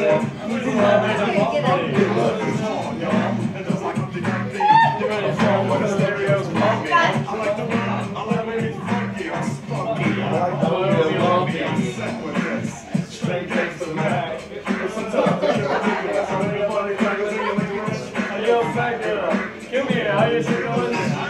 Yo, fat girl, come here. How you doing?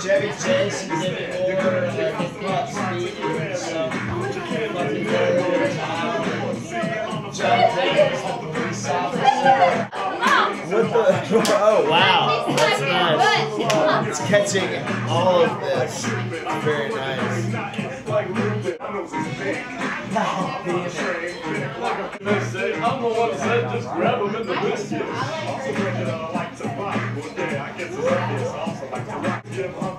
Chevy Chase and Demi Moore and uh, Hip Hop Speed and some fucking guy over time. John Taylor's the police officer. What the? Oh wow, that's nice. It's catching all of this. Very nice. Like loop I'm the one that said just grab him in the biscuit. Jim Humphrey.